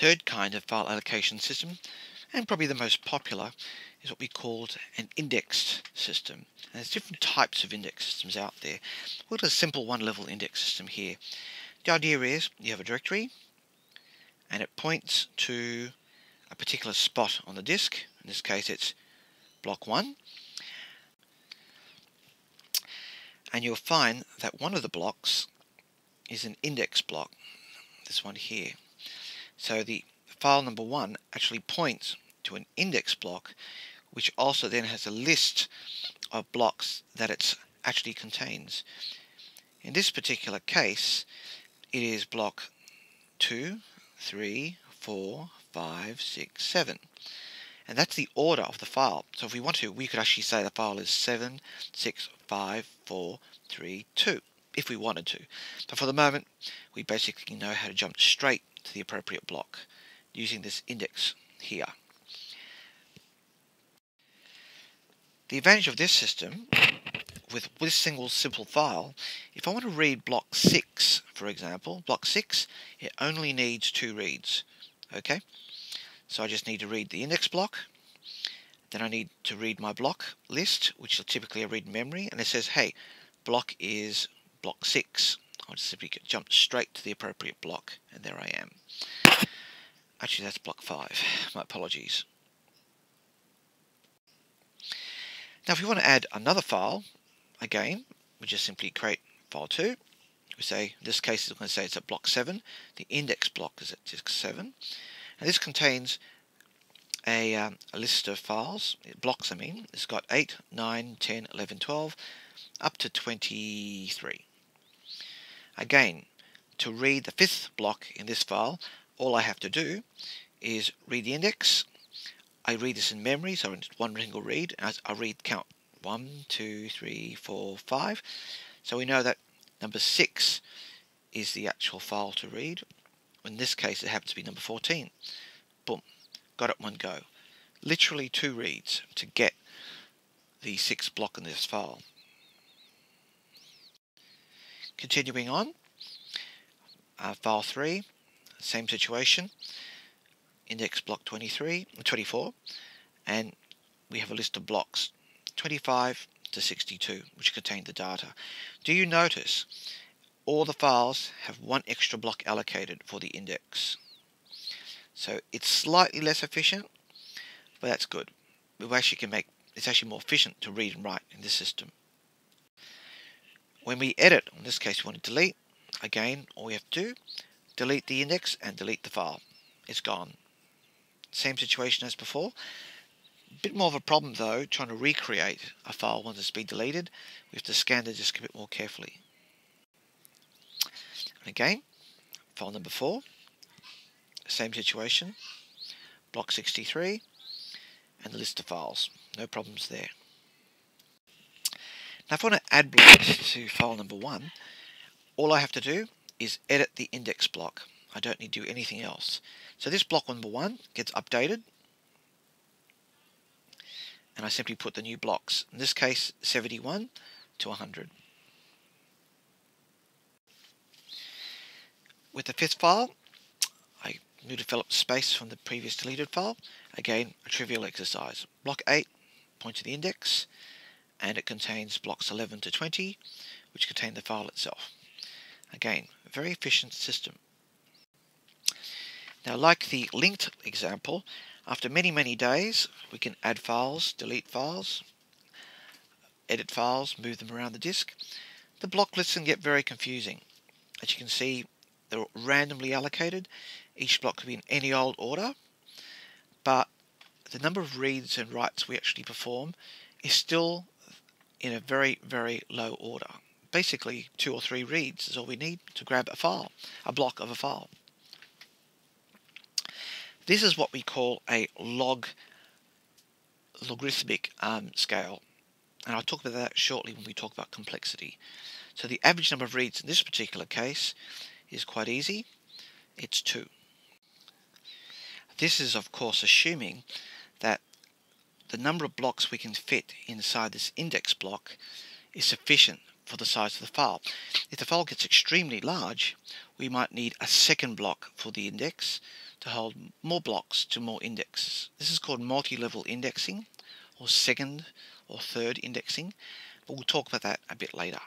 third kind of file allocation system, and probably the most popular, is what we called an indexed system. And there's different types of index systems out there. We've got a simple one-level index system here. The idea is you have a directory, and it points to a particular spot on the disk. In this case, it's block 1. And you'll find that one of the blocks is an index block, this one here. So the file number 1 actually points to an index block which also then has a list of blocks that it actually contains. In this particular case, it is block 2, 3, 4, 5, 6, 7. And that's the order of the file. So if we want to, we could actually say the file is 7, 6, 5, 4, 3, 2, if we wanted to. But for the moment, we basically know how to jump straight to the appropriate block using this index here. The advantage of this system with this single simple file, if I want to read block 6, for example, block 6, it only needs two reads. Okay, so I just need to read the index block, then I need to read my block list, which typically I read memory, and it says, hey, block is block 6. I'll just simply jump straight to the appropriate block, and there I am. Actually, that's block 5. My apologies. Now, if we want to add another file, again, we just simply create file 2. We say, in this case, it's going to say it's at block 7. The index block is at disk 7. And this contains a, um, a list of files, blocks I mean. It's got 8, 9, 10, 11, 12, up to 23. Again, to read the fifth block in this file, all I have to do is read the index. I read this in memory, so it's one single read. I read count 1, 2, 3, 4, 5. So we know that number 6 is the actual file to read. In this case, it happens to be number 14. Boom. Got it one go. Literally two reads to get the sixth block in this file. Continuing on, uh, file 3, same situation, index block 23, 24, and we have a list of blocks 25 to 62 which contain the data. Do you notice all the files have one extra block allocated for the index? So it's slightly less efficient, but that's good. We actually can make it's actually more efficient to read and write in this system. When we edit, in this case we want to delete, again all we have to do delete the index and delete the file. It's gone. Same situation as before. A bit more of a problem though, trying to recreate a file once it's been deleted. We have to scan the disk a bit more carefully. And again, file number 4, same situation, block 63, and the list of files. No problems there. Now if I want to add blocks to file number 1, all I have to do is edit the index block. I don't need to do anything else. So this block number one gets updated and I simply put the new blocks. In this case 71 to 100. With the fifth file I new develop space from the previous deleted file. Again a trivial exercise. Block 8 points to the index and it contains blocks 11 to 20 which contain the file itself. Again, very efficient system. Now like the linked example, after many many days we can add files, delete files, edit files, move them around the disk. The block lists can get very confusing. As you can see they're randomly allocated. Each block can be in any old order but the number of reads and writes we actually perform is still in a very very low order basically two or three reads is all we need to grab a file, a block of a file. This is what we call a log logarithmic um, scale and I'll talk about that shortly when we talk about complexity. So the average number of reads in this particular case is quite easy. It's 2. This is of course assuming that the number of blocks we can fit inside this index block is sufficient for the size of the file. If the file gets extremely large, we might need a second block for the index to hold more blocks to more indexes. This is called multi-level indexing or second or third indexing, but we'll talk about that a bit later.